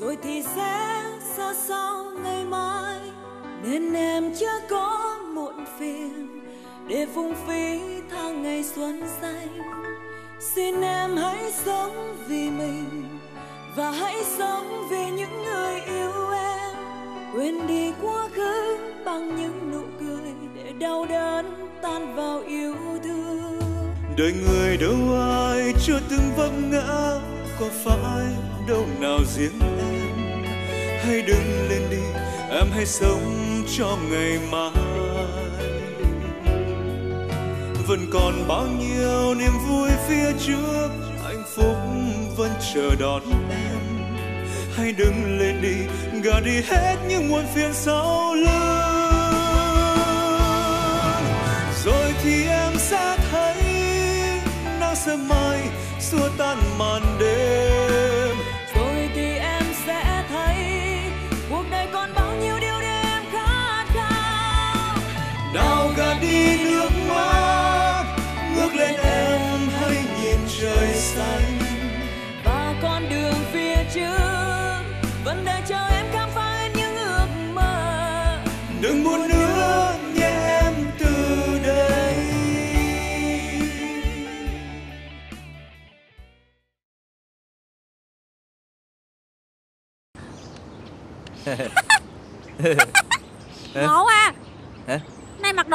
rồi thì sẽ xa sau ngày mai, nên em chưa có muộn phiền. Để phung phí tháng ngày xuân xanh, xin em hãy sống vì mình, và hãy sống vì những người yêu em. Quên đi quá khứ bằng những nụ cười để đau đớn tan vào yêu thương. Đời người đâu ai chưa từng vấp ngã, có phải đâu nào riêng hãy đứng lên đi, em hãy sống cho ngày mai. Vẫn còn bao nhiêu niềm vui phía trước, hạnh phúc vẫn chờ đón em. Hãy đứng lên đi, gạt đi hết những muộn phiền sau lưng rồi thì em sẽ thấy, nắng sớm mai xua tan màn đêm.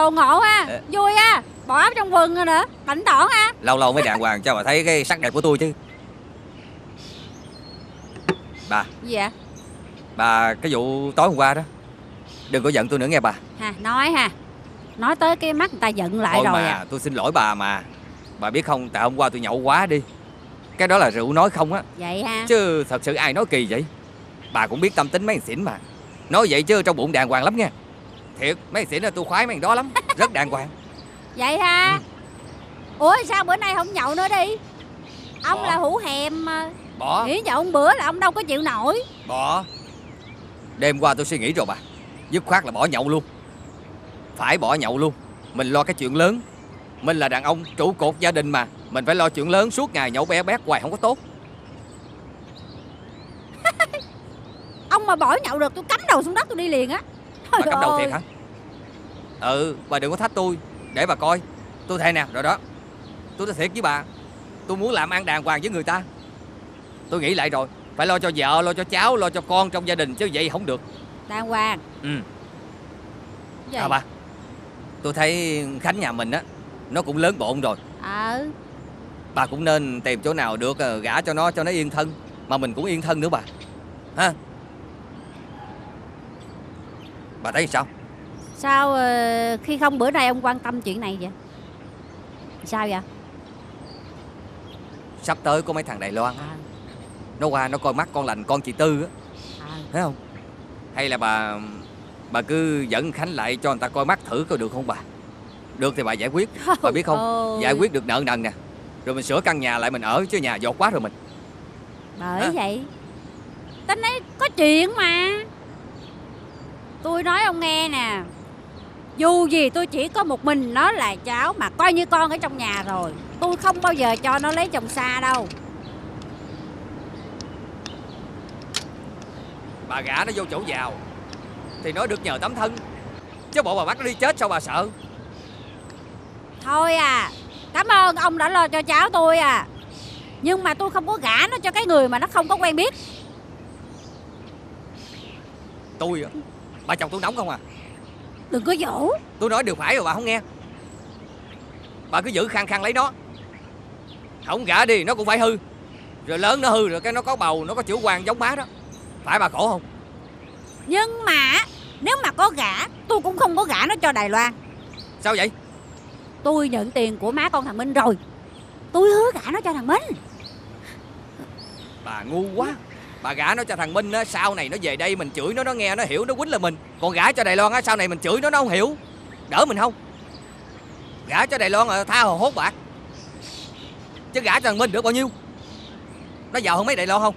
Đồ ngộ à Ờ. vui à bỏ áo trong quần rồi nữa đảnh đỏn à Lâu lâu mới đàng hoàng cho bà thấy cái sắc đẹp của tôi chứ. Bà, gì vậy? Bà cái vụ tối hôm qua đó Đừng có giận tôi nữa nghe bà. Ha nói ha nói tới cái mắt người ta giận lại Thôi rồi mà, à. tôi xin lỗi bà mà. Bà biết không, tại hôm qua tôi nhậu quá đi. Cái đó là rượu nói không á. Vậy ha. Chứ thật sự ai nói kỳ vậy? Bà cũng biết tâm tính mấy thằng xỉn mà. Nói vậy chứ trong bụng đàng hoàng lắm nha Thiệt, mấy xỉn là tôi khoái mấy đó lắm Rất đàng hoàng. Vậy ha? Ừ. ủa sao bữa nay không nhậu nữa đi? Ông Bỏ. là hủ hèm mà. Bỏ, nghỉ nhậu bữa là ông đâu có chịu nổi. Bỏ. Đêm qua tôi suy nghĩ rồi bà. Dứt khoát là bỏ nhậu luôn. Phải bỏ nhậu luôn. Mình lo cái chuyện lớn. Mình là đàn ông trụ cột gia đình mà. Mình phải lo chuyện lớn suốt ngày nhậu bé bét hoài không có tốt. Ông mà bỏ nhậu được tôi cắm đầu xuống đất tôi đi liền á Bà cắm đầu thiệt hả? Ừ bà đừng có thách tôi. Để bà coi. Tôi thề nè rồi đó. Tôi nói thiệt với bà Tôi muốn làm ăn đàng hoàng với người ta. Tôi nghĩ lại rồi. Phải lo cho vợ, lo cho cháu, lo cho con trong gia đình Chứ vậy không được. Đàng hoàng. Ừ? À bà. Tôi thấy Khánh nhà mình á Nó cũng lớn bộn rồi. Ờ Bà cũng nên tìm chỗ nào được ờ, gả cho nó cho nó yên thân. Mà mình cũng yên thân nữa bà. Ha Bà thấy sao? Sao ờ, khi không bữa nay ông quan tâm chuyện này vậy? Sao vậy? Sắp tới có mấy thằng Đài Loan à, Nó qua nó coi mắt con lành con chị Tư á. À. Thấy không? Hay là bà Bà cứ dẫn Khánh lại cho người ta coi mắt thử coi được không bà? Được thì bà giải quyết. Bà biết không? Ôi, Giải quyết được nợ nần nè. Rồi mình sửa căn nhà lại mình ở chứ nhà dột quá rồi mình. Bởi Hả? vậy tính ấy có chuyện mà tôi nói ông nghe nè. Dù gì tôi chỉ có một mình nó là cháu mà coi như con ở trong nhà rồi. Tôi không bao giờ cho nó lấy chồng xa đâu. Bà gả nó vô chỗ giàu Thì nó được nhờ tấm thân. Chứ bộ bà bắt nó đi chết sao bà sợ? Thôi à cảm ơn ông đã lo cho cháu tôi à. Nhưng mà tôi không có gả nó cho cái người mà nó không có quen biết. Tôi á Bà chồng tôi nóng không à? Đừng có dỗ Tôi nói điều phải rồi bà không nghe. Bà cứ giữ khăng khăng lấy nó. Không gả đi nó cũng phải hư. Rồi lớn nó hư rồi cái nó có bầu Nó có chữ quan giống má đó. Phải bà khổ không? Nhưng mà nếu mà có gả tôi cũng không có gả nó cho đài loan. Sao vậy? Tôi nhận tiền của má con thằng minh rồi. Tôi hứa gả nó cho thằng minh. Bà ngu quá Bà gả nó cho thằng Minh á Sau này nó về đây mình chửi nó Nó nghe nó hiểu nó quýnh là mình Còn gả cho Đài Loan á Sau này mình chửi nó nó không hiểu Đỡ mình không Gả cho Đài Loan là tha hồ hốt bạc Chứ gả cho thằng Minh được bao nhiêu Nó giàu hơn mấy Đài Loan không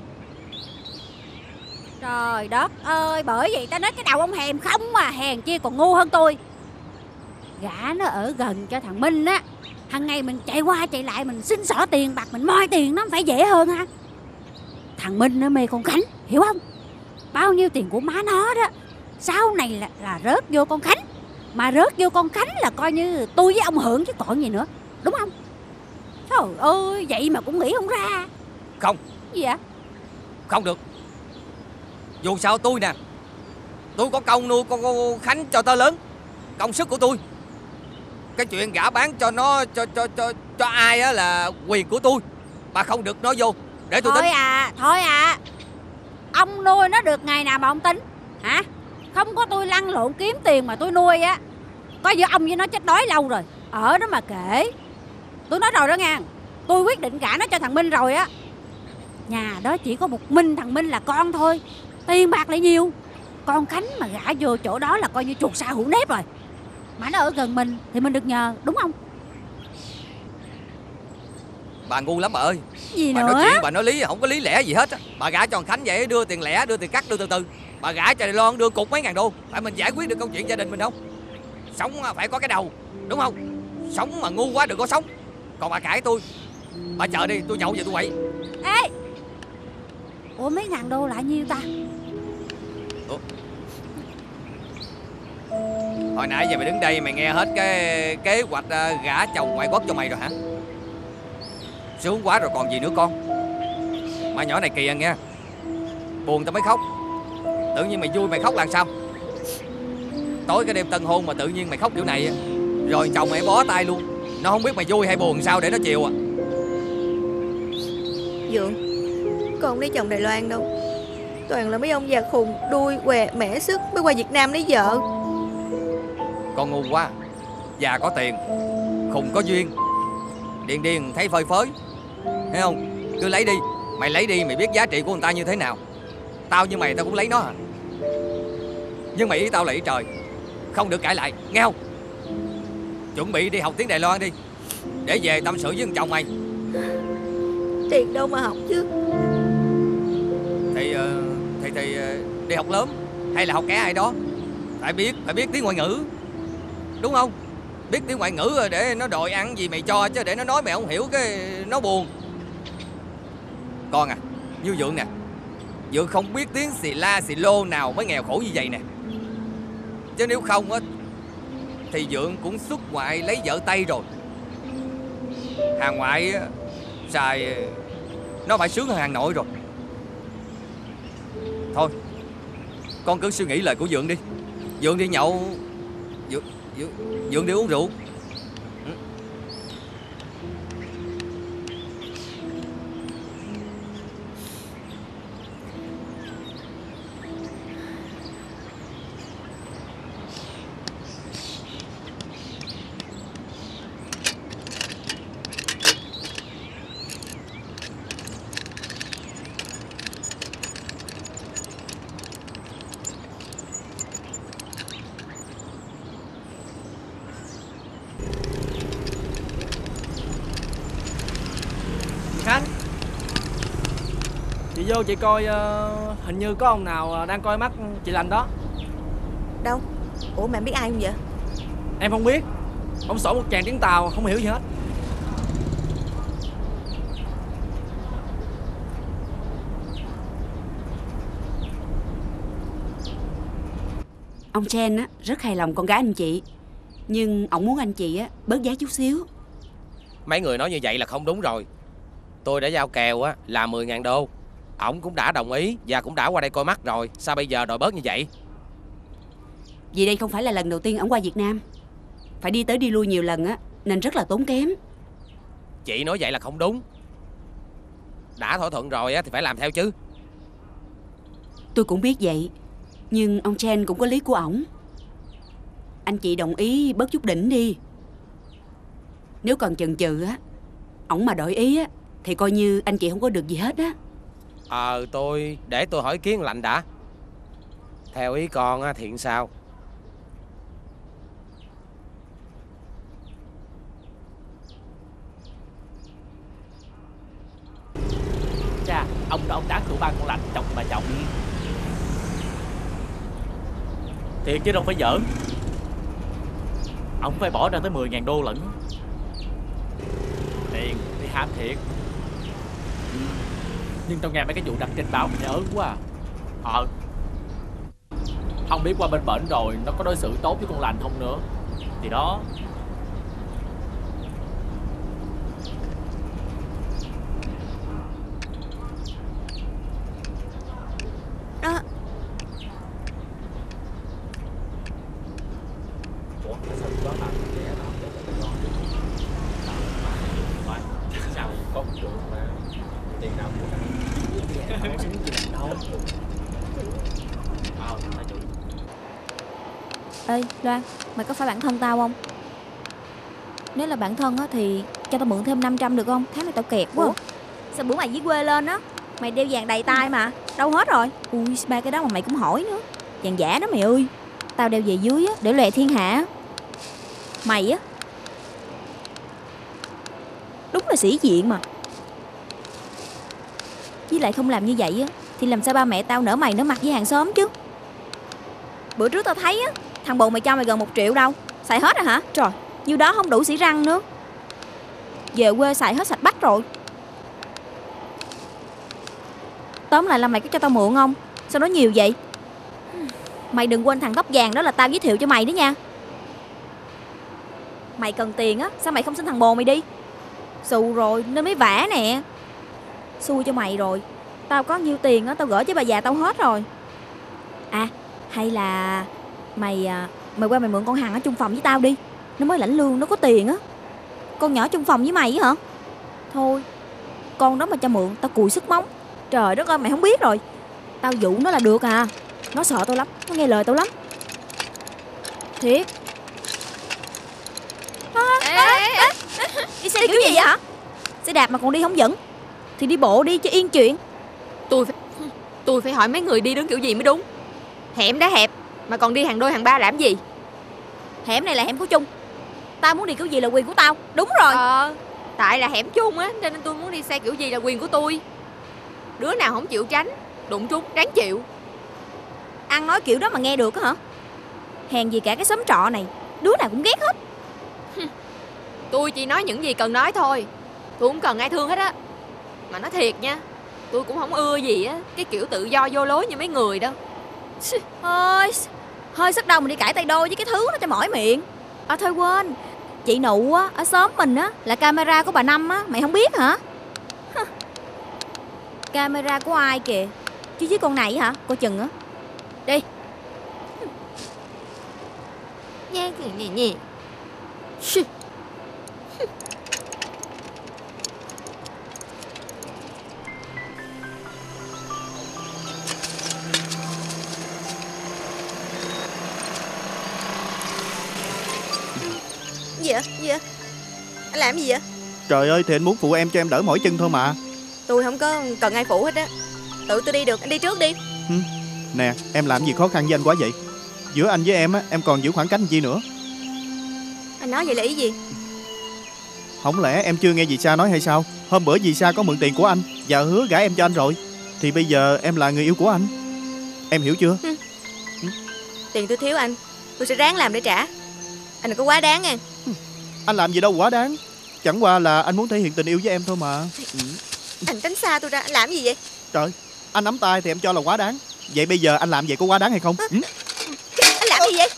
Trời đất ơi, bởi vậy ta nói cái đầu ông hèm không mà hèn chi còn ngu hơn tôi. Gã nó ở gần cho thằng Minh á. Hằng ngày mình chạy qua chạy lại mình xin xỏ tiền bạc mình moi tiền nó phải dễ hơn ha. Thằng Minh nó mê con Khánh, hiểu không? bao nhiêu tiền của má nó đó. Sau này là, là rớt vô con khánh. Mà rớt vô con khánh là coi như tôi với ông hưởng chứ còn gì nữa đúng không? Trời ơi vậy mà cũng nghĩ không ra. Không. Gì vậy? Không được. Dù sao tôi nè Tôi có công nuôi con, con Khánh cho to lớn Công sức của tôi. Cái chuyện gả bán cho nó Cho cho cho cho ai á là quyền của tôi Bà không được nói vô để tôi thôi tính à thôi à. Ông nuôi nó được ngày nào mà ông tính? Hả? Không có tôi lăn lộn kiếm tiền mà tôi nuôi á. Có giữa ông với nó chết đói lâu rồi, ở đó mà kể. Tôi nói rồi đó nghe. Tôi quyết định gả nó cho thằng minh rồi á. Nhà đó chỉ có một minh, thằng minh là con thôi. Tiền bạc lại nhiều. Con khánh mà gả vô chỗ đó là coi như chuột sa hữu nếp rồi. Mà nó ở gần mình thì mình được nhờ, đúng không? Bà ngu lắm bà ơi. Gì Bà nữa? nói chuyện bà nói lý không có lý lẽ gì hết á. Bà gả cho thằng Khánh vậy đưa tiền lẻ đưa tiền cắt đưa từ từ. Bà gả cho Đài Loan đưa cục mấy ngàn đô. Phải mình giải quyết được câu chuyện gia đình mình không? Sống phải có cái đầu Đúng không? Sống mà ngu quá đừng có sống. Còn bà cãi tôi. Bà chờ đi tôi nhậu về tôi quậy. Ê! Ủa mấy ngàn đô là nhiêu ta? Hồi nãy giờ mày đứng đây mày nghe hết cái kế hoạch à, gả chồng ngoại quốc cho mày rồi hả Sướng quá rồi còn gì nữa con. Mà nhỏ này kìa nghe. Buồn tao mới khóc. Tự nhiên mày vui mày khóc làm sao? Tối cái đêm tân hôn mà tự nhiên mày khóc kiểu này Rồi chồng mày bó tay luôn. Nó không biết mày vui hay buồn sao để nó chiều à. Dượng Con không lấy chồng Đài Loan đâu? Toàn là mấy ông già khùng Đuôi què mẻ sức mới qua Việt Nam lấy vợ. Con ngu quá. Già có tiền Khùng có duyên. Điên điên thấy phơi phới Thấy không? Cứ lấy đi. Mày lấy đi mày biết giá trị của người ta như thế nào. Tao như mày tao cũng lấy nó à. Nhưng mà ý tao là ý trời. Không được cãi lại nghe không? Chuẩn bị đi học tiếng Đài Loan đi. Để về tâm sự với thằng chồng mày. Tiền đâu mà học chứ? Thì ờ, Thì thì ờ, đi học lớn. Hay là học ké ai đó. Phải biết Phải biết tiếng ngoại ngữ. Đúng không? Biết tiếng ngoại ngữ rồi để nó đòi ăn gì mày cho Chứ để nó nói mày không hiểu cái Nó buồn con à. Như Dượng nè. Dượng không biết tiếng xì la xì lô nào mới nghèo khổ như vậy nè. Chứ nếu không á Thì Dượng cũng xuất ngoại lấy vợ Tây rồi. Hàng ngoại á, Xài Nó phải sướng hơn hàng nội rồi. Thôi Con cứ suy nghĩ lời của Dượng đi. Dượng đi nhậu. Dượng, Dượng, Dượng đi uống rượu Ừ. Khánh Chị vô chị coi ờ, Hình như có ông nào ờ, đang coi mắt chị lành đó. Đâu? Ủa mẹ biết ai không vậy? Em không biết. Ông sổ một tràng tiếng Tàu không hiểu gì hết. Ông Chen á rất hài lòng con gái anh chị. Nhưng ông muốn anh chị á bớt giá chút xíu. Mấy người nói như vậy là không đúng rồi. Tôi đã giao kèo á là 10.000 đô Ổng cũng đã đồng ý Và cũng đã qua đây coi mắt rồi. Sao bây giờ đòi bớt như vậy? Vì đây không phải là lần đầu tiên ông qua Việt Nam. Phải đi tới đi lui nhiều lần á Nên rất là tốn kém. Chị nói vậy là không đúng. Đã thỏa thuận rồi á thì phải làm theo chứ. Tôi cũng biết vậy Nhưng ông Chen cũng có lý của ổng. Anh chị đồng ý bớt chút đỉnh đi. Nếu còn chần chừ á Ổng mà đổi ý á Thì coi như anh chị không có được gì hết á Ờ tôi, Để tôi hỏi kiến lạnh đã. Theo ý con á, thì sao? Chà Ông đó ông đá cửa ba con lạnh chồng bà chồng. Thiệt chứ đâu phải giỡn. Ông phải bỏ ra tới 10.000 đô lận. Tiền thì ham thiệt nhưng tao nghe mấy cái vụ đặt trên báo nhớ quá à. Ờ. Không biết qua bên bển rồi nó có đối xử tốt với con lành không nữa. Thì đó. Loan Mày có phải bạn thân tao không? Nếu là bạn thân á thì Cho tao mượn thêm 500 được không? Tháng này tao kẹt quá. Sao bữa mày dưới quê lên á? Mày đeo vàng đầy tay mà Đâu hết rồi. Ui ba cái đó mà mày cũng hỏi nữa. Vàng giả đó mày ơi. Tao đeo về dưới á Để lòe thiên hạ Mày á? Đúng là sĩ diện mà. Với lại không làm như vậy á Thì làm sao ba mẹ tao nở mày nở mặt với hàng xóm chứ? Bữa trước tao thấy á Thằng bồ mày cho mày gần một triệu đâu. Xài hết rồi hả? Trời. Nhiêu đó không đủ xỉ răng nữa. Về quê xài hết sạch bách rồi. Tóm lại là mày có cho tao mượn không? Sao nói nhiều vậy? Mày đừng quên thằng tóc vàng đó là tao giới thiệu cho mày đó nha. Mày cần tiền á Sao mày không xin thằng bồ mày đi? Xù rồi nên mới vả nè. Xui cho mày rồi. Tao có nhiêu tiền á Tao gửi cho bà già tao hết rồi. À hay là Mày à, mày qua mày mượn con Hằng ở chung phòng với tao đi. Nó mới lãnh lương nó có tiền á. Con nhỏ chung phòng với mày á hả? Thôi Con đó mà cho mượn tao cùi sức móng. Trời đất ơi mày không biết rồi. Tao dụ nó là được à. Nó sợ tao lắm Nó nghe lời tao lắm. Thiệt. Đi xe kiểu gì vậy hả? Xe đạp mà còn đi không dẫn. Thì đi bộ đi cho yên chuyện. Tôi phải Tôi phải hỏi mấy người đi đứng kiểu gì mới đúng. Hẻm đã hẹp Mà còn đi hàng đôi hàng ba làm gì? Hẻm này là hẻm của chung Tao muốn đi kiểu gì là quyền của tao. Đúng rồi. Ờ. Tại là hẻm chung á Cho nên tôi muốn đi xe kiểu gì là quyền của tôi Đứa nào không chịu tránh Đụng trúng ráng chịu. Ăn nói kiểu đó mà nghe được á hả? Hèn gì cả cái xóm trọ này Đứa nào cũng ghét hết. Tôi chỉ nói những gì cần nói thôi. Tôi không cần ai thương hết á. Mà nói thiệt nha Tôi cũng không ưa gì á Cái kiểu tự do vô lối như mấy người đâu Thôi Hơi sức đâu mà đi cãi tay đôi với cái thứ nó cho mỏi miệng. À thôi quên. Chị nụ á Ở xóm mình á Là camera của bà Năm á Mày không biết hả. Camera của ai kìa? Chứ với con này hả? Coi chừng á. Đi. Nha nhẹ nhẹ vậy? Gì vậy? Anh làm gì vậy? Trời ơi thì anh muốn phụ em cho em đỡ mỏi chân thôi mà. Tôi không có cần ai phụ hết á. Tự tôi đi được Anh đi trước đi. Nè em làm gì khó khăn với anh quá vậy? Giữa anh với em á Em còn giữ khoảng cách chi nữa? Anh nói vậy là ý gì? Không lẽ em chưa nghe dì Sa nói hay sao? Hôm bữa dì Sa có mượn tiền của anh Và hứa gả em cho anh rồi. Thì bây giờ em là người yêu của anh. Em hiểu chưa? Tiền tôi thiếu anh Tôi sẽ ráng làm để trả Anh đừng có quá đáng nha. Anh làm gì đâu quá đáng. Chẳng qua là anh muốn thể hiện tình yêu với em thôi mà. Ừ. Anh tránh xa tôi ra Anh làm gì vậy? Trời Anh nắm tay thì em cho là quá đáng. Vậy bây giờ anh làm vậy có quá đáng hay không? Ừ? Anh làm gì vậy?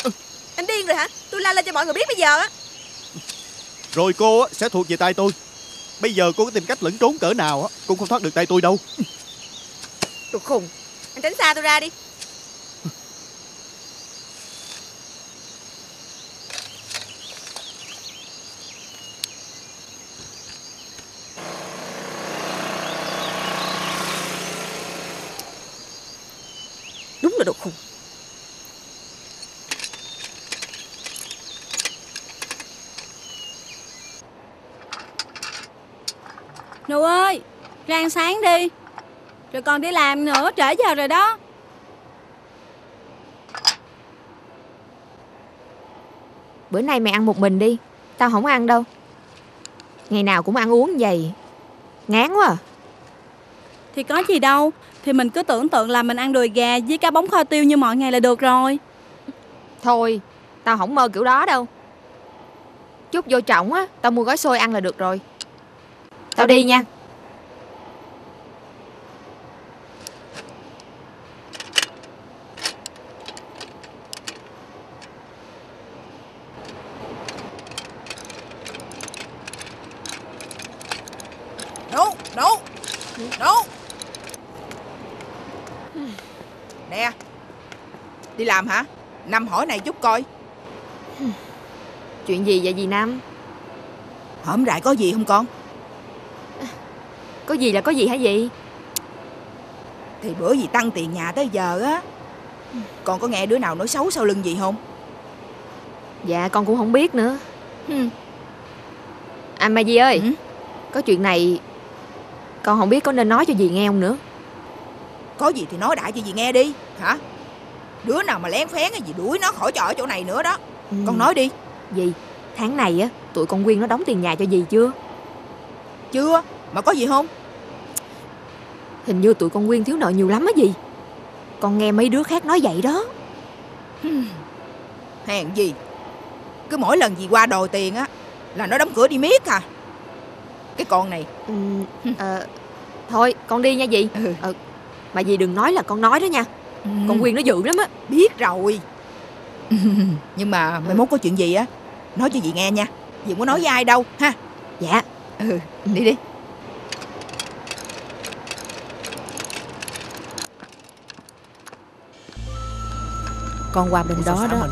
Anh điên rồi hả? Tôi la lên cho mọi người biết bây giờ á. Rồi cô sẽ thuộc về tay tôi. Bây giờ cô có tìm cách lẫn trốn cỡ nào á Cũng không thoát được tay tôi đâu. Đồ khùng. Anh tránh xa tôi ra đi Đồ khùng Nụ ơi Rang sáng đi. Rồi còn đi làm nữa trễ giờ rồi đó. Bữa nay mày ăn một mình đi Tao không ăn đâu. Ngày nào cũng ăn uống vậy Ngán quá à. Thì có gì đâu. Thì mình cứ tưởng tượng là mình ăn đùi gà Với cá bóng kho tiêu như mọi ngày là được rồi. Thôi Tao không mơ kiểu đó đâu. Chút vô trọng á Tao mua gói xôi ăn là được rồi. Tao đi nha Nè Đi làm hả? Năm hỏi này chút coi. Chuyện gì vậy dì Năm Hổm rại có gì không con? Có gì là có gì hả dì? Thì bữa gì tăng tiền nhà tới giờ á Con có nghe đứa nào nói xấu sau lưng gì không? Dạ con cũng không biết nữa. À mà dì ơi Ừ? Có chuyện này Con không biết có nên nói cho dì nghe không nữa. Có gì thì nói đại cho dì nghe đi Hả Đứa nào mà lén phén cái gì đuổi nó khỏi ở chỗ này nữa đó. Ừ. Con nói đi. Dì Tháng này á Tụi con Quyên nó đóng tiền nhà cho dì chưa? Chưa. Mà có gì không? Hình như tụi con Quyên thiếu nợ nhiều lắm á dì. Con nghe mấy đứa khác nói vậy đó. Hèn gì? Cứ mỗi lần dì qua đòi tiền á Là nó đóng cửa đi miết à. Cái con này. Ừ, ờ, Thôi con đi nha dì. Ừ. Ờ, Mà dì đừng nói là con nói đó nha Con Quyên nó dữ lắm á Biết rồi. Nhưng mà mai mốt có chuyện gì á Nói cho dì nghe nha. Dì không có nói với ai đâu ha. Dạ. Ừ đi đi. Con qua bên đó đó.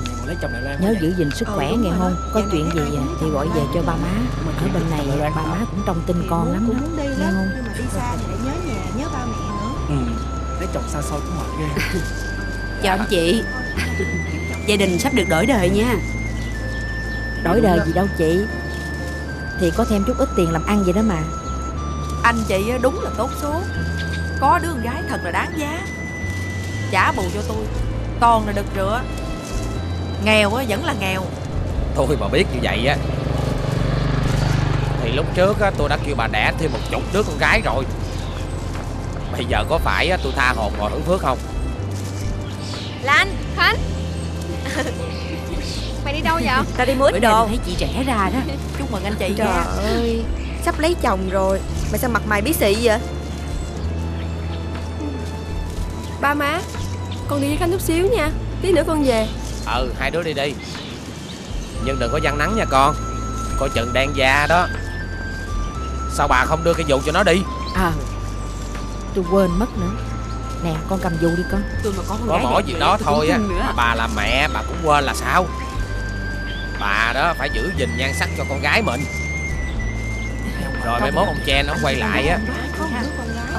Nhớ giữ gìn sức Ừ, khỏe nghe không? Có chuyện gì dạ, thì gọi về cho ba má. Ở bên này ba má cũng trong tin con lắm đó. Nghe không? Nhưng mà đi xa thì lại nhớ nhà nhớ ba mẹ nữa. Ừ Lấy chồng xa xôi cũng mệt ghê. Chào anh chị. Gia đình sắp được đổi đời nha. Đổi đời gì đâu chị. Thì có thêm chút ít tiền làm ăn vậy đó mà. Anh chị á, đúng là tốt số. Có đứa con gái thật là đáng giá. Trả bù cho tôi. Toàn là đực rửa. Nghèo á, vẫn là nghèo. Tôi mà biết như vậy á Thì lúc trước á, tôi đã kêu bà đẻ thêm một chục đứa con gái rồi Bây giờ có phải tôi tha hồn ngồi hưởng phước không? Lan Khánh. Mày đi đâu vậy? Ta đi Bữa nay đồ. thấy chị trẻ ra đó. Chúc mừng anh chị Trời nha ơi Sắp lấy chồng rồi. Mà sao mặt mày bí xị vậy? Ba má Con đi với Khánh chút xíu nha. Tí nữa con về. Ừ hai đứa đi đi. Nhưng đừng có giăng nắng nha con. Coi chừng đen da đó. Sao bà không đưa cái vụ cho nó đi? À Tôi quên mất nữa. Nè con cầm dù đi con. Tôi mà có con Có mỗi việc đó thôi á. mà Bà là mẹ bà cũng quên là sao? Bà đó phải giữ gìn nhan sắc cho con gái mình. Rồi mai mốt ông chen ông quay lại á.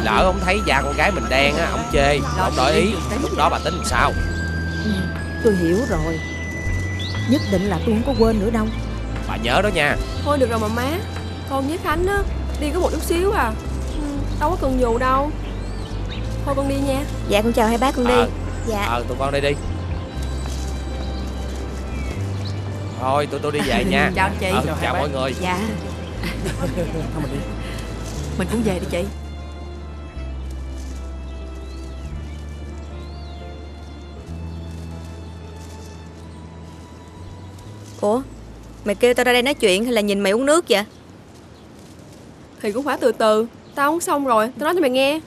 Lỡ ông thấy da con gái mình đen á Ông chê Ông đổi ý. Lúc đó bà tính làm sao? Ừ, Tôi hiểu rồi. Nhất định là tôi không có quên nữa đâu. Bà nhớ đó nha. Thôi được rồi mà má. Con với Khánh á Đi có một chút xíu à. Ừ, Đâu có cần dù đâu Thôi con đi nha. Dạ con chào hai bác con đi. Ờ. Dạ. Ờ tụi con đi đi. Thôi tụi tôi đi về nha. Chào anh chị. Ờ, Chào Chào bác. mọi người. Dạ. Thôi mình đi. Mình cũng về đi chị. Ủa? Mày kêu tao ra đây nói chuyện hay là nhìn mày uống nước vậy? Thì cũng phải từ từ. Tao uống xong rồi Tao nói cho mày nghe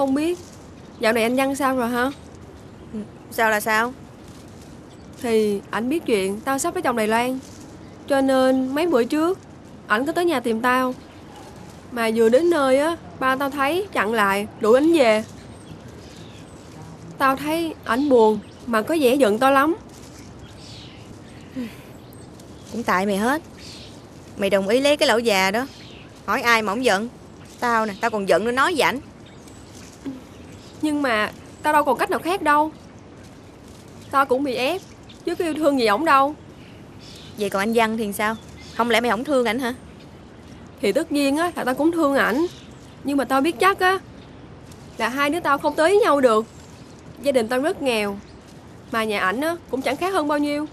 Không biết. Dạo này anh Văn sao rồi hả? Sao là sao? Thì ảnh biết chuyện Tao sắp lấy chồng Đài Loan. Cho nên mấy bữa trước Ảnh có tới nhà tìm tao. Mà vừa đến nơi á Ba tao thấy chặn lại đuổi ảnh về. Tao thấy ảnh buồn Mà có vẻ giận tao lắm. Cũng tại mày hết. Mày đồng ý lấy cái lão già đó. Hỏi ai mà không giận? Tao nè Tao còn giận nữa nói với ảnh Nhưng mà tao đâu còn cách nào khác đâu. Tao cũng bị ép Chứ có yêu thương gì ổng đâu. Vậy còn anh Văn thì sao? Không lẽ mày không thương ảnh hả? Thì tất nhiên á là tao cũng thương ảnh. Nhưng mà tao biết chắc á Là hai đứa tao không tới với nhau được. Gia đình tao rất nghèo Mà nhà ảnh á cũng chẳng khác hơn bao nhiêu.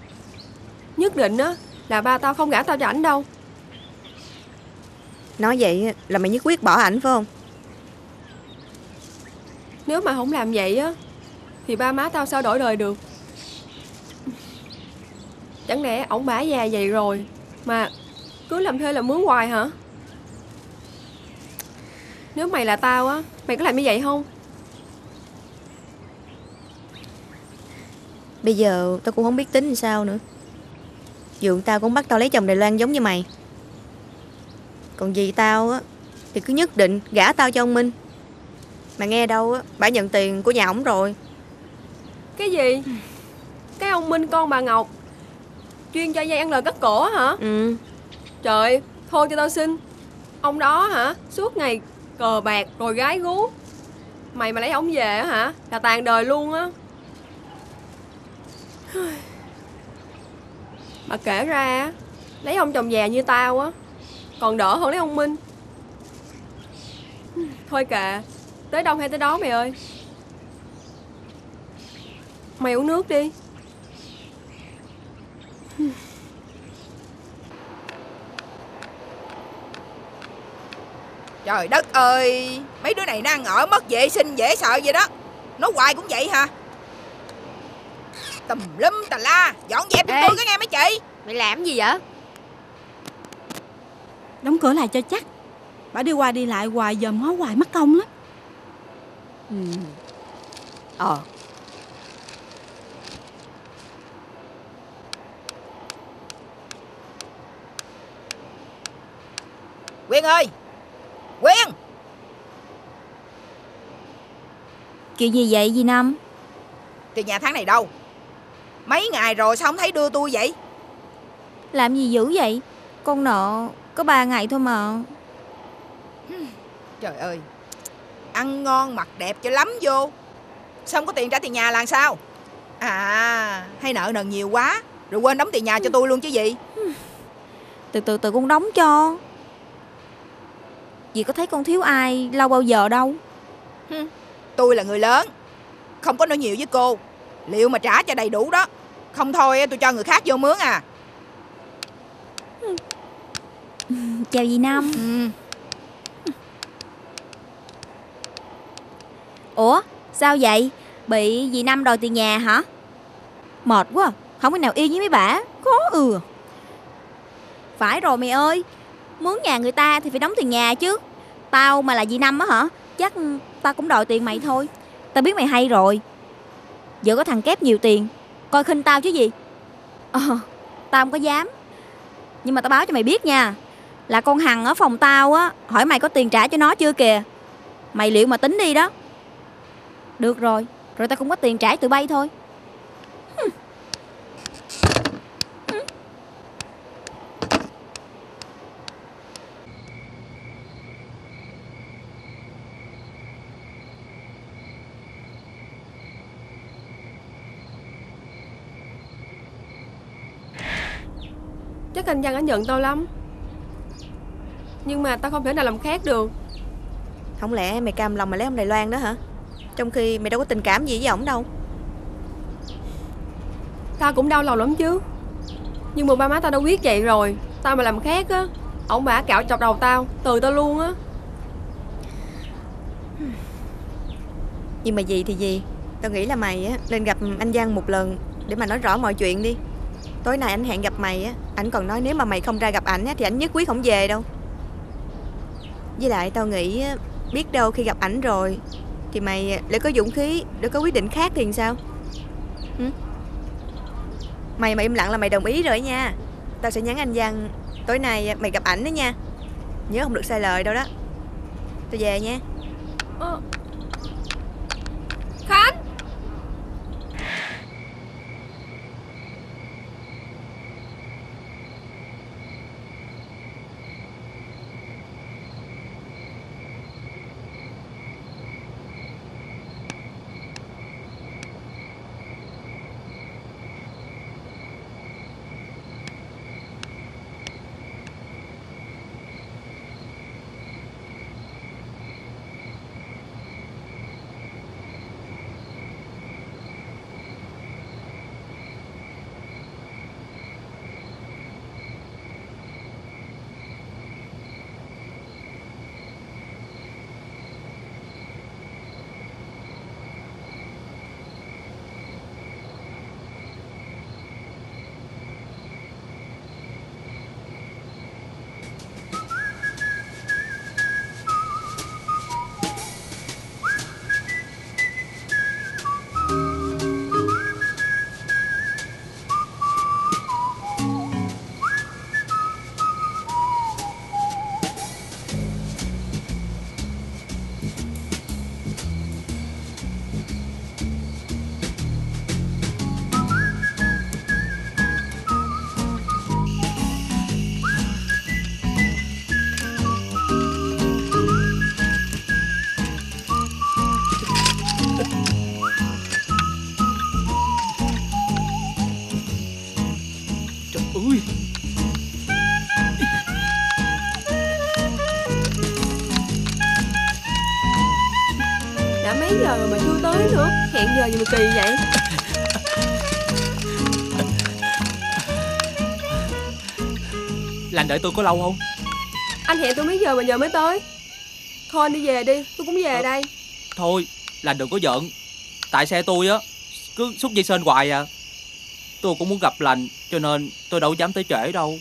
Nhất định á là ba tao không gả tao cho ảnh đâu. Nói vậy là mày nhất quyết bỏ ảnh phải không nếu mà không làm vậy á, Thì ba má tao sao đổi đời được? Chẳng lẽ ổng bả già vậy rồi Mà cứ làm thuê làm mướn hoài hả? Nếu mày là tao á, Mày có làm như vậy không? Bây giờ tao cũng không biết tính làm sao nữa. Dượng tao cũng bắt tao lấy chồng Đài Loan giống như mày. Còn gì tao á, Thì cứ nhất định gả tao cho ông Minh. Mà nghe đâu á Bà nhận tiền của nhà ổng rồi. Cái gì? Cái ông Minh con bà Ngọc Chuyên cho dây ăn lời cắt cổ hả? Ừ. Trời Thôi cho tao xin. Ông đó hả Suốt ngày cờ bạc rồi gái gú. Mày mà lấy ổng về á hả Là tàn đời luôn á. Mà kể ra Lấy ông chồng già như tao á Còn đỡ hơn lấy ông Minh. Thôi kệ Tới đâu hay tới đó mày ơi? Mày uống nước đi. Trời đất ơi Mấy đứa này nó ăn ở mất vệ sinh dễ sợ vậy đó. Nó hoài cũng vậy hả? Tùm lum tà la Dọn dẹp cho Ê. tôi cái nghe mấy chị. Mày làm gì vậy? Đóng cửa lại cho chắc. Bà đi qua đi lại hoài dòm ngó hoài mất công lắm Ừ. Ờ. Quyên ơi! Quyên! Chuyện gì vậy dì Năm Tiền nhà tháng này đâu? Mấy ngày rồi sao không thấy đưa tôi vậy? Làm gì dữ vậy? Con nợ có 3 ngày thôi mà. Trời ơi Ăn ngon mặc đẹp cho lắm vô. Sao không có tiền trả tiền nhà là sao? À hay nợ nần nhiều quá Rồi quên đóng tiền nhà cho tôi luôn chứ gì. Từ từ từ con đóng cho. Dì có thấy con thiếu ai lâu bao giờ đâu. Tôi là người lớn Không có nói nhiều với cô. Liệu mà trả cho đầy đủ đó Không thôi tôi cho người khác vô mướn à. Chào dì Năm Ủa, sao vậy? Bị dì Năm đòi tiền nhà hả? Mệt quá, Không có nào yên với mấy bả Khó ừ Phải rồi mày ơi, Mướn nhà người ta thì phải đóng tiền nhà chứ. Tao mà là dì Năm á hả, Chắc tao cũng đòi tiền mày thôi. Tao biết mày hay rồi. Giờ có thằng kép nhiều tiền, Coi khinh tao chứ gì. Ờ Tao không có dám. Nhưng mà tao báo cho mày biết nha, Là con Hằng ở phòng tao á, Hỏi mày có tiền trả cho nó chưa kìa. Mày liệu mà tính đi đó. Được rồi Rồi tao cũng có tiền trả tụi bay thôi. Chắc anh Văn anh giận tao lắm. Nhưng mà tao không thể nào làm khác được. Không lẽ mày cam lòng mà lấy ông Đài Loan đó hả Trong khi mày đâu có tình cảm gì với ổng đâu. Tao cũng đau lòng lắm chứ. Nhưng mà ba má tao đã quyết vậy rồi. Tao mà làm khác á Ổng bả cạo chọc đầu tao Từ tao luôn á. Nhưng mà gì thì gì. Tao nghĩ là mày á lên gặp anh Giang một lần Để mà nói rõ mọi chuyện đi. Tối nay anh hẹn gặp mày á Ảnh còn nói nếu mà mày không ra gặp ảnh á Thì ảnh nhất quyết không về đâu. Với lại tao nghĩ á, Biết đâu khi gặp ảnh rồi thì mày lại có dũng khí, Để có quyết định khác thì sao Hử? Mày mà im lặng là mày đồng ý rồi nha Tao sẽ nhắn anh Giang, Tối nay mày gặp ảnh đó nha Nhớ không được sai lời đâu đó Tao về nha ờ. Hẹn giờ gì mà kỳ vậy? Lành đợi tôi có lâu không? Anh hẹn tôi mấy giờ mà giờ mới tới? Thôi anh đi về đi Tôi cũng về đây. Thôi Lành đừng có giận. Tại xe tôi á Cứ xúc dây sên hoài à. Tôi cũng muốn gặp Lành Cho nên tôi đâu dám tới trễ đâu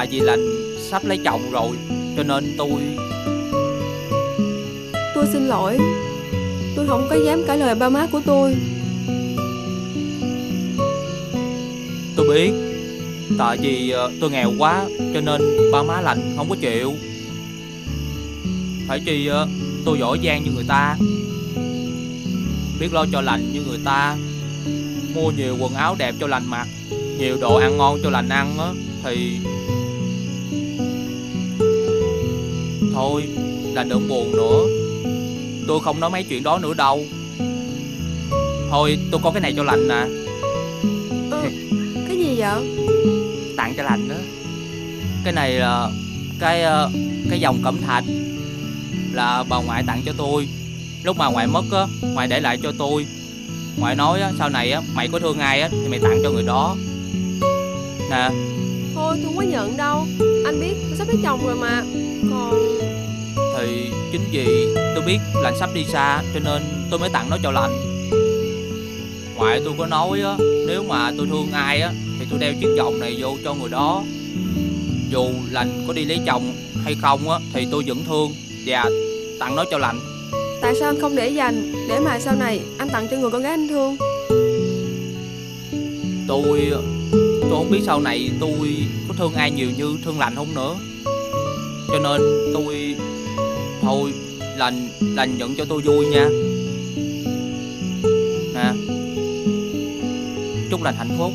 Tại vì Lành sắp lấy chồng rồi Cho nên tôi Tôi xin lỗi. Tôi không có dám cãi lời ba má của tôi. Tôi biết. Tại vì ờ, tôi nghèo quá Cho nên ba má Lành không có chịu. Phải chi ờ, tôi giỏi giang như người ta. Biết lo cho lành như người ta. Mua nhiều quần áo đẹp cho lành mặc Nhiều đồ ăn ngon cho lành ăn á Thì Thôi Lành đừng buồn nữa. Tôi không nói mấy chuyện đó nữa đâu. Thôi tôi có cái này cho lành nè. Cái gì vậy? Tặng cho lành đó cái này là cái ờ, cái dòng cẩm thạch là bà ngoại tặng cho tôi. Lúc mà ngoại mất á ngoại để lại cho tôi. Ngoại nói á sau này á mày có thương ai á thì mày tặng cho người đó. Nè. Thôi tôi không có nhận đâu. Anh biết tôi sắp lấy chồng rồi mà. Còn thì chính vì tôi biết lành sắp đi xa cho nên tôi mới tặng nó cho lành ngoại tôi có nói á nếu mà tôi thương ai á thì tôi đeo chiếc vòng này vô cho người đó. Dù lành có đi lấy chồng hay không á thì tôi vẫn thương. Và tặng nó cho lành tại sao anh không để dành? Để mà sau này anh tặng cho người con gái anh thương. Tôi tôi không biết sau này tôi có thương ai nhiều như thương lành không nữa. Cho nên tôi thôi lành lành nhận cho tôi vui nha. Nè. Chúc lành hạnh phúc.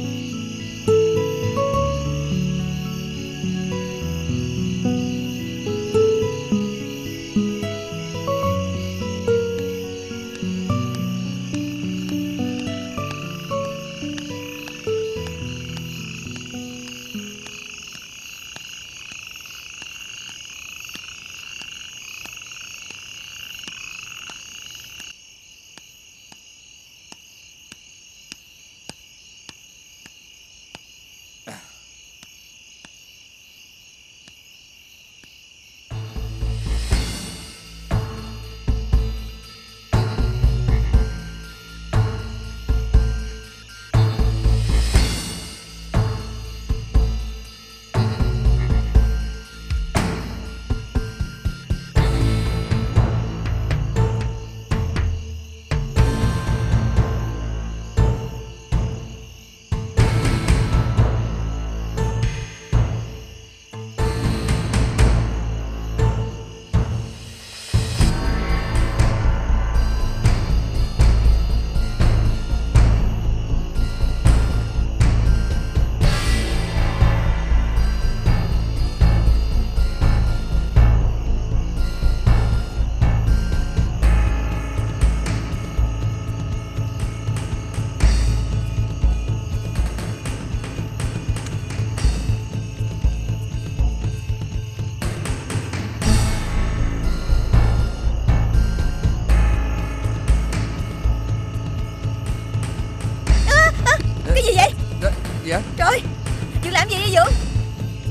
Làm gì vậy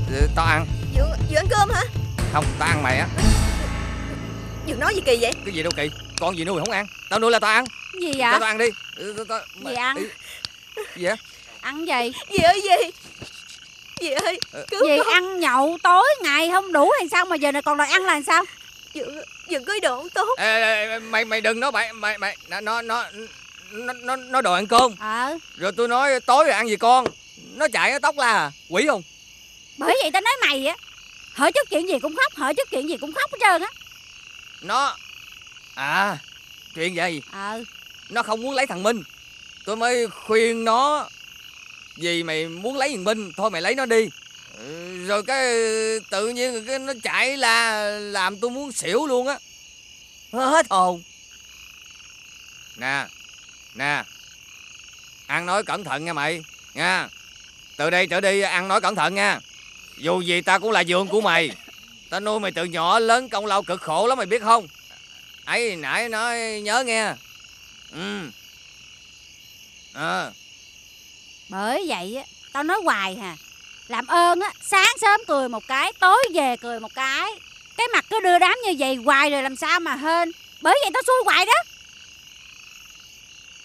Dượng Ờ, Tao ăn. Dượng, Dượng ăn cơm hả? Không tao ăn mày á. Dượng nói gì kỳ vậy? Cái gì đâu kỳ? Con gì nuôi không ăn? Tao nuôi là tao ăn. Gì Cho vậy? tao ăn đi. Ừ, tao- tao- Gì mày- ăn? Gì vậy? Ăn gì? Dì ơi dì Dì ơi cứu Gì con. ăn nhậu tối ngày không đủ hay sao mà giờ này còn đòi ăn là sao? Dượng Dượng ý đồ không tốt? Ê, ê, ê, mày mày đừng nói bậy mày mày nó nó nó nó nó, nó đòi ăn cơm. Ờ. Rồi tôi nói tối rồi ăn gì con nó chạy nó tóc la à quỷ không? Bởi vậy tao nói mày á hỏi chút chuyện gì cũng khóc hỏi chút chuyện gì cũng khóc hết trơn á. Nó à chuyện gì? Ờ nó không muốn lấy thằng minh. Tôi mới khuyên nó vì mày muốn lấy thằng minh thôi mày lấy nó đi. Ừ, rồi cái tự nhiên cái nó chạy là làm tôi muốn xỉu luôn á. Hết hồn. Nè nè ăn nói cẩn thận nha mày nha từ đây trở đi ăn nói cẩn thận nha. Dù gì ta cũng là dượng của mày. Ta nuôi mày từ nhỏ lớn, công lao cực khổ lắm mày biết không? Ấy, nãy nói nhớ nghe. Ừ. À. bởi vậy á, tao nói hoài hà. Làm ơn á, sáng sớm cười một cái, tối về cười một cái. Cái mặt cứ đưa đám như vậy hoài rồi làm sao mà hên. Bởi vậy tao xui hoài đó.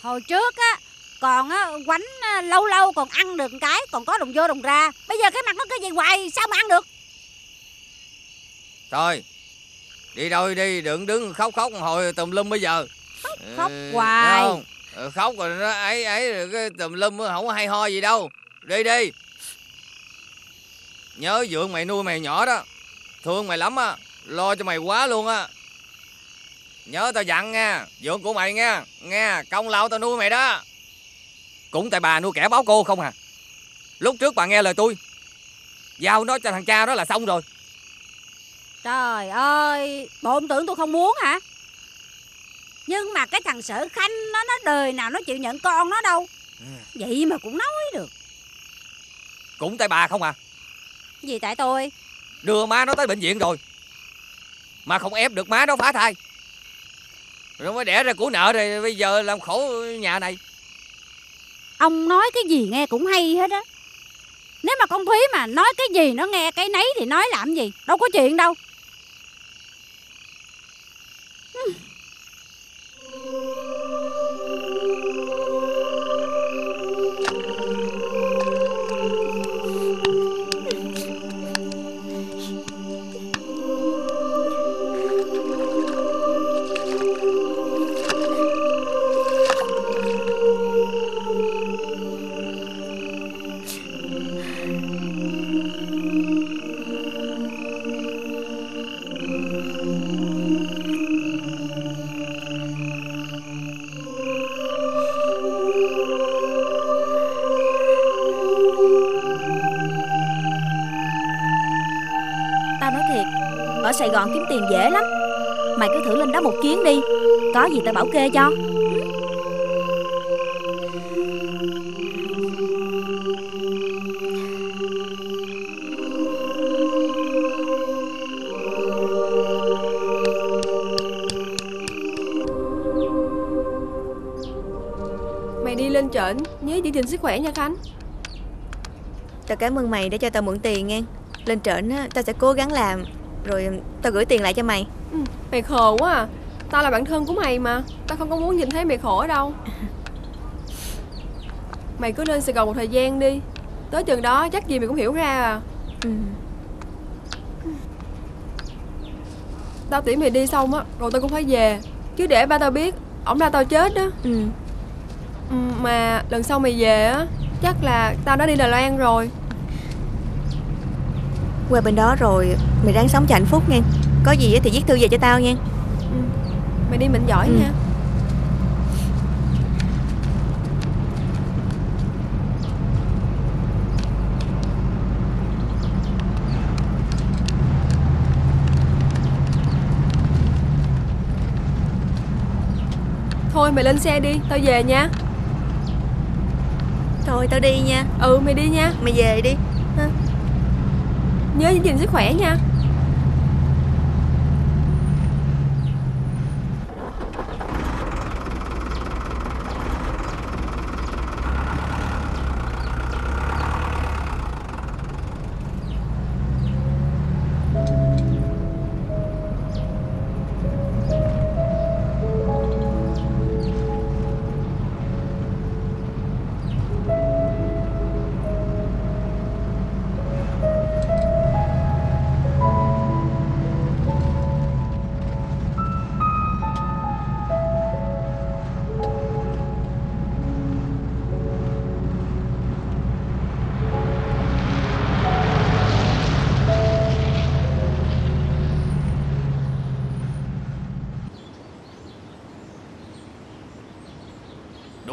Hồi trước á còn á quánh lâu lâu còn ăn được cái còn có đồng vô đồng ra. Bây giờ cái mặt nó cứ vậy hoài sao mà ăn được? Thôi đi đâu đi đừng đứng khóc khóc hồi tùm lum bây giờ. Khóc Ừ, hoài. thấy không? Ừ, khóc rồi nó ấy ấy rồi cái tùm lum không có hay ho gì đâu. Đi đi. Nhớ dượng mày nuôi mày nhỏ đó. Thương mày lắm á. Lo cho mày quá luôn á. Nhớ tao dặn nha dượng của mày nha. Nghe công lao tao nuôi mày đó cũng tại bà nuôi kẻ báo cô không à lúc trước bà nghe lời tôi giao nó cho thằng cha đó là xong rồi Trời ơi, bộ ông tưởng tôi không muốn hả? Nhưng mà cái thằng sở khanh nó nó đời nào nó chịu nhận con nó đâu. Vậy mà cũng nói được. cũng tại bà không à Gì tại tôi? đưa má nó tới bệnh viện rồi mà không ép được má nó phá thai rồi mới đẻ ra của nợ rồi bây giờ làm khổ nhà này Ông nói cái gì nghe cũng hay hết á. Nếu mà con Thúy mà nói cái gì nó nghe cái nấy thì nói làm gì? Đâu có chuyện đâu. Tao Sài Gòn kiếm tiền dễ lắm. Mày cứ thử lên đó một chuyến đi. Có gì tao bảo kê cho. Mày đi lên trển Nhớ giữ gìn sức khỏe nha Khánh. Tao cảm ơn mày đã cho tao mượn tiền nghe Lên trển á, tao sẽ cố gắng làm Rồi tao gửi tiền lại cho mày. Ừ, Mày khờ quá à. Tao là bạn thân của mày mà. Tao không có muốn nhìn thấy mày khổ đâu. Mày cứ lên Sài Gòn một thời gian đi. Tới chừng đó chắc gì mày cũng hiểu ra à. Ừ. Tao tiễn mày đi xong á Rồi tao cũng phải về. Chứ để ba tao biết Ổng ra tao chết đó ừ. ừ, Mà lần sau mày về á Chắc là tao đã đi Đà Loan rồi Qua bên đó rồi Mày ráng sống cho hạnh phúc nghe Có gì á thì viết thư về cho tao nha. Mày đi mình giỏi Ừ. nha. Thôi mày lên xe đi, tao về nha. Thôi tao đi nha. Ừ mày đi nha. Mày về đi. Nhớ giữ gìn sức khỏe nha.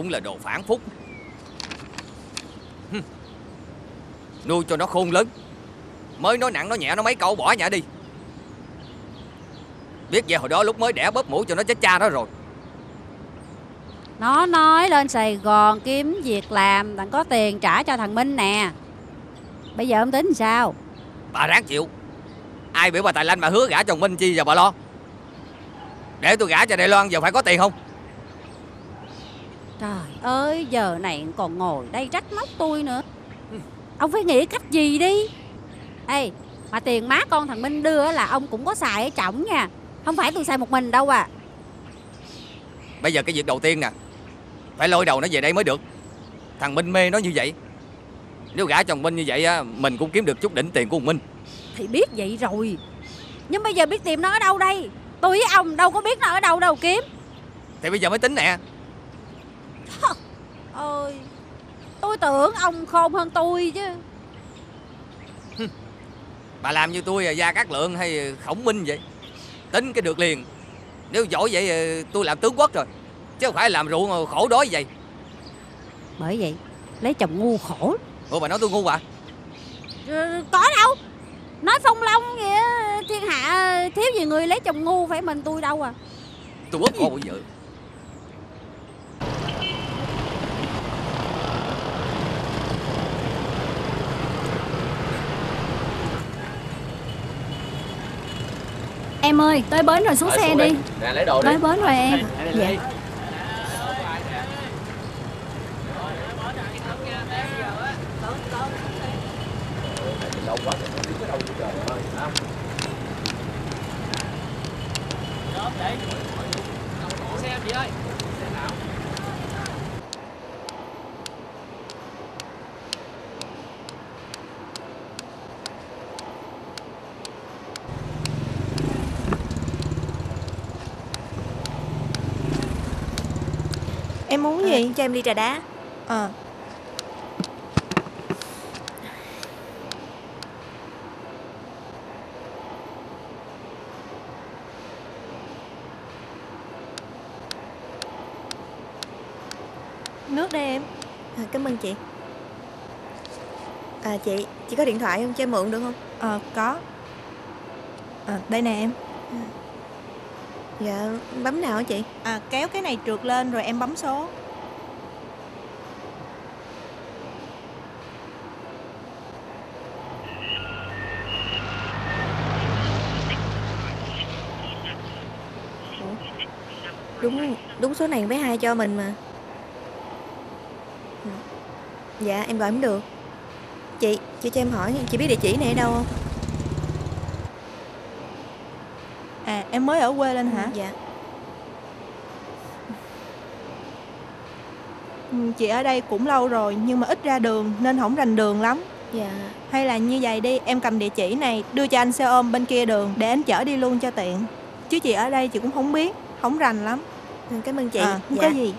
Vẫn là đồ phản phúc. Nuôi cho nó khôn lớn. Mới nói nặng nói nhẹ nó mấy câu bỏ nhả đi. Biết vậy hồi đó lúc mới đẻ bóp mũ cho nó chết cha nó rồi. Nó nói lên Sài Gòn kiếm việc làm Đặng có tiền trả cho thằng Minh nè. Bây giờ ông tính sao? Bà ráng chịu. Ai biểu bà Tài Lanh mà hứa gả chồng Minh chi giờ bà lo? Để tôi gả cho Đài Loan giờ phải có tiền không Trời ơi giờ này còn ngồi đây trách móc tôi nữa. Ông phải nghĩ cách gì đi? Ê mà tiền má con thằng Minh đưa là ông cũng có xài ở trọng nha. Không phải tôi xài một mình đâu à. Bây giờ cái việc đầu tiên nè Phải lôi đầu nó về đây mới được. Thằng Minh mê nó như vậy. Nếu gả chồng Minh như vậy á Mình cũng kiếm được chút đỉnh tiền của thằng Minh. Thì biết vậy rồi. Nhưng bây giờ biết tìm nó ở đâu đây? Tôi với ông đâu có biết nó ở đâu đâu kiếm. Thì bây giờ mới tính nè Ôi Tôi tưởng ông khôn hơn tôi chứ. Bà làm như tôi à, Gia Cát Lượng hay Khổng Minh vậy? Tính cái được liền. Nếu giỏi vậy à, tôi làm tướng quốc rồi Chứ không phải làm ruộng khổ đói vậy. Bởi vậy Lấy chồng ngu khổ. Ủa bà nói tôi ngu à? Ờ, Có đâu. Nói phong long vậy á, Thiên hạ thiếu gì người lấy chồng ngu Phải mình tôi đâu à. Tôi bóp con bây giờ Em ơi, tới bến rồi xuống Rồi, xe đi. đi. Nè, lấy đồ đi. Tới bến rồi em. Dạ. Lâu quá rồi, không biết cái đâu trời ơi. hả? Xe em chị ơi Em muốn gì? cho em ly trà đá. Ờ. Nước đây em. À, Cảm ơn chị. À chị, chị có điện thoại không? Cho em mượn được không? Ờ có. À, Đây nè em. Dạ, bấm nào hả chị? À kéo cái này trượt lên rồi em bấm số Đúng đúng số này bé hai cho mình mà. Ừ. Dạ, em gọi không được. Chị, chị cho em hỏi, chị biết địa chỉ này ở đâu không? À em mới ở quê lên hả? Dạ. Ừ, Chị ở đây cũng lâu rồi nhưng mà ít ra đường nên không rành đường lắm. Dạ. Hay là như vậy đi em cầm địa chỉ này đưa cho anh xe ôm bên kia đường để anh chở đi luôn cho tiện. Chứ chị ở đây chị cũng không biết, không rành lắm. Ừ, Cảm ơn chị. À, không dạ. có gì.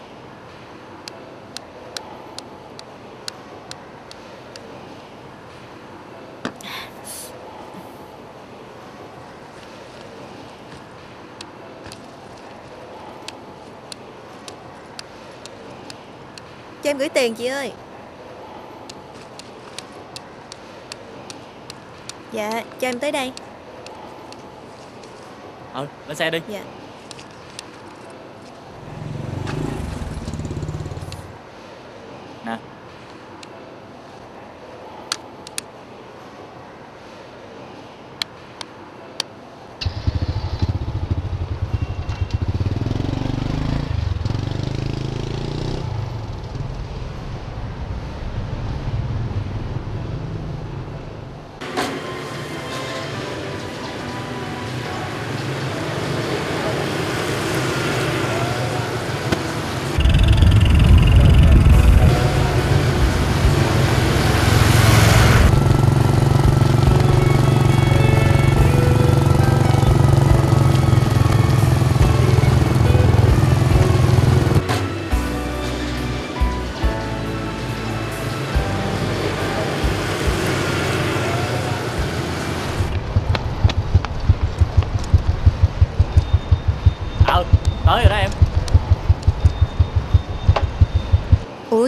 Cho em gửi tiền chị ơi. Dạ, cho em tới đây. Ờ, lên xe đi. Dạ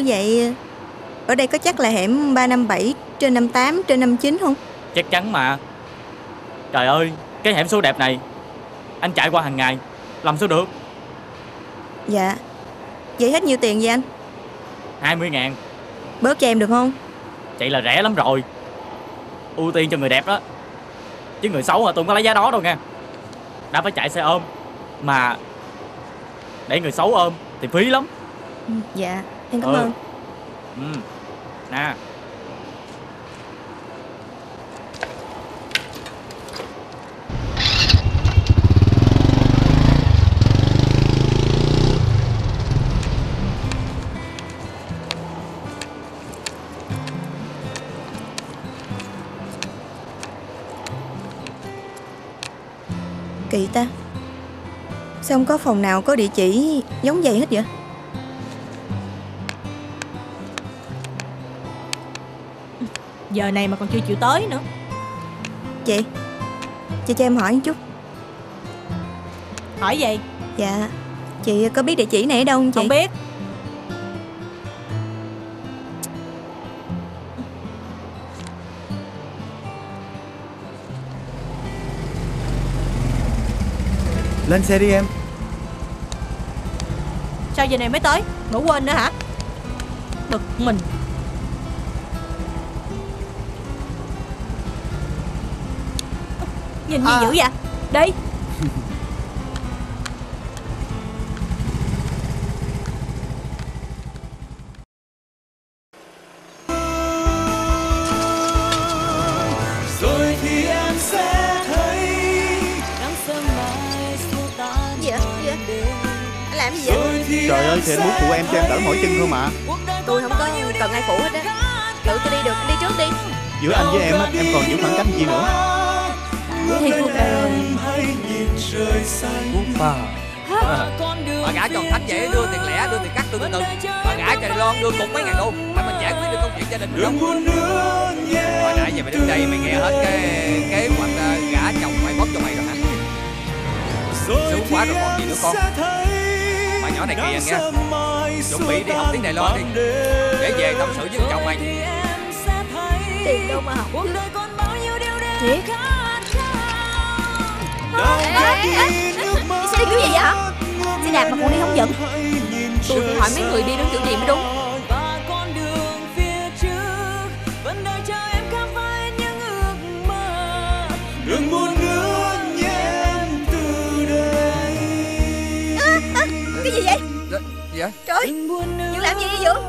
Ủa vậy Ở đây có chắc là hẻm 357 trên 58 trên 59 không? Chắc chắn mà. Trời ơi Cái hẻm số đẹp này Anh chạy qua hàng ngày Làm sao được? Dạ. Vậy hết nhiêu tiền vậy anh? 20 ngàn. Bớt cho em được không? Vậy là rẻ lắm rồi. Ưu tiên cho người đẹp đó. Chứ người xấu à tôi không có lấy giá đó đâu nha. Đã phải chạy xe ôm Mà Để người xấu ôm Thì phí lắm. Ừ, Dạ em cảm Ừ. ơn. Ừ. Nè. Kỳ ta. Sao không có phòng nào có địa chỉ giống vậy hết vậy Giờ này mà còn chưa chịu tới nữa. Chị Chị cho em hỏi một chút. Hỏi gì? Dạ Chị có biết địa chỉ này ở đâu không chị? Không biết. Lên xe đi em. Sao giờ này mới tới? Ngủ quên nữa hả? Bực mình Nhìn gì À. dữ vậy. Đi. Rồi thì em sẽ thấy nắng sớm mai xua tan Dạ dạ Anh làm gì vậy? Trời ơi thì anh muốn phụ em cho em đỡ mỏi chân thôi mà Tôi không có cần ai phụ hết á. Tự tôi đi được đi trước đi. Giữa anh với em á Em còn giữ khoảng cách gì nữa Thì cuộc đời hãy nhìn trời xanh bà. Bà gả cho thánh vậy đưa tiền lẻ đưa tiền cắt đưa từ từ. Bà cho Đài Loan đưa cục mấy ngàn đô. Mà mình giải quyết được công chuyện gia đình được không hồi nãy giờ mày đứng đây mày nghe hết cái kế hoạch gả chồng mày bóp cho mày rồi hả? Sướng quá rồi còn gì nữa con? bà nhỏ này kìa nghe chuẩn bị đi học tiếng Đài Loan đi. để về tâm sự với chồng mày. Tiền đâu mà học Thiệt Đi xe đi kiểu gì vậy hả? Xe đạp mà còn đi không giận. Tôi phải hỏi mấy người đi đứng kiểu gì mới đúng. và con đường phía trước vẫn đợi cho em khám phá những ước mơ. Đừng buồn nữa em từ đây. Cái gì vậy? Gì vậy Trời Dượng làm gì vậy Dượng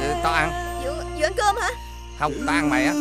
Ờ, tao ăn. Dượng ăn cơm hả? Không tao ăn mày á